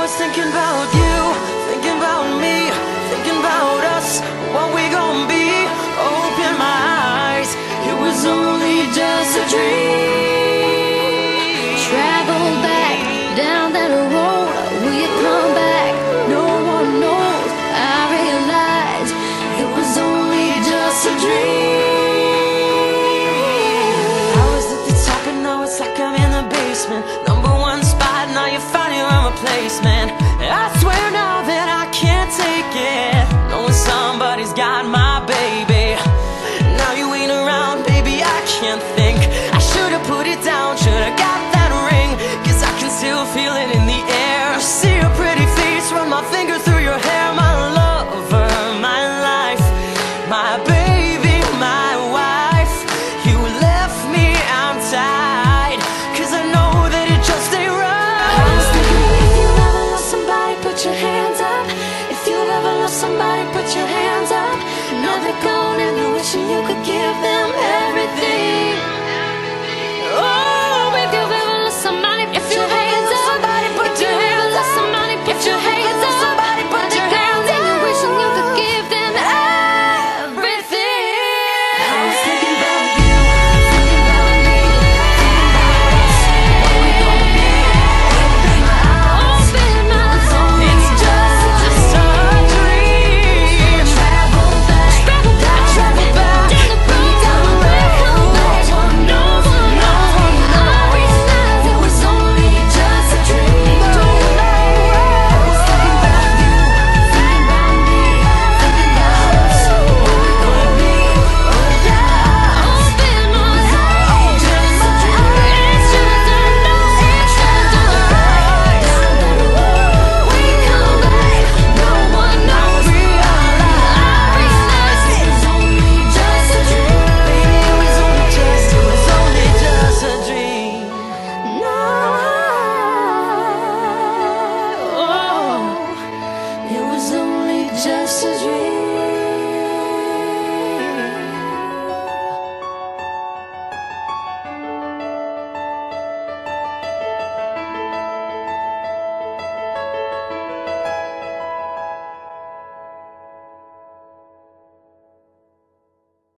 was thinking about you, thinking about me, thinking about us, what we and think. I should have put it down, should have got that ring. Cause I can still feel it in the air. I See your pretty face, run my finger through your hair. My lover, my life, my baby, my wife. You left me, I'm tied. Cause I know that it just ain't right. I was thinking if you ever lost somebody, put your hands up. If you ever lost somebody, put your hands up. Now they're gone and you're wishing you could get